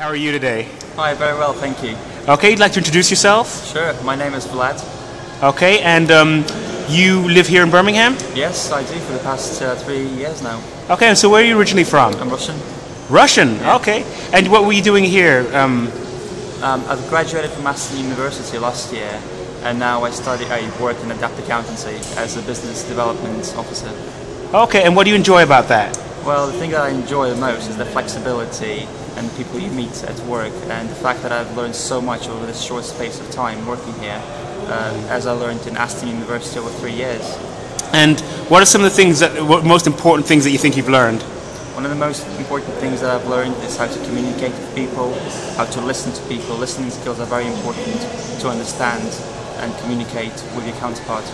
are you today? Hi, very well, thank you. Okay, you'd like to introduce yourself? Sure, my name is Vlad. Okay, and um, you live here in Birmingham? Yes, I do for the past uh, three years now. Okay, and so where are you originally from? I'm Russian. Russian, okay. And what were you doing here? Um, Um, I've graduated from Aston University last year, and now I study. I work in Adapt Accountancy as a business development officer. okay, and what do you enjoy about that? Well, the thing that I enjoy the most is the flexibility and the people you meet at work, and the fact that I've learned so much over this short space of time working here, uh, as I learned in Aston University over three years. And what are some of the things that, what most important things that you think you've learned? One of the most important things that I've learned is how to communicate with people, how to listen to people. Listening skills are very important to understand and communicate with your counterpart.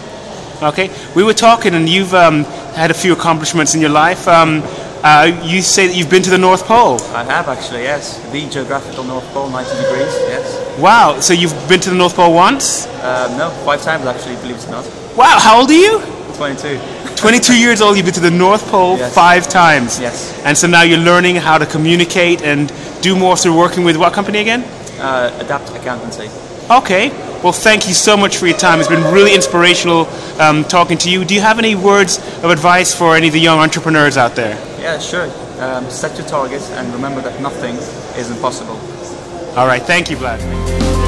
Okay, we were talking, and you've um, had a few accomplishments in your life. Um, uh, you say that you've been to the North Pole. I have actually, yes. The geographical North Pole, 90 degrees, yes. Wow, so you've been to the North Pole once? Um, no, five times actually, believe it or not. Wow, how old are you? 22. 22 years old, you've been to the North Pole Yes. five times. Yes. And so now you're learning how to communicate and do more through working with what company again? Uh, adapt accountancy. Okay. Well, thank you so much for your time. It's been really inspirational um, talking to you. Do you have any words of advice for any of the young entrepreneurs out there? Yeah, sure. Um, set your targets and remember that nothing is impossible. All right. Thank you, Vlad.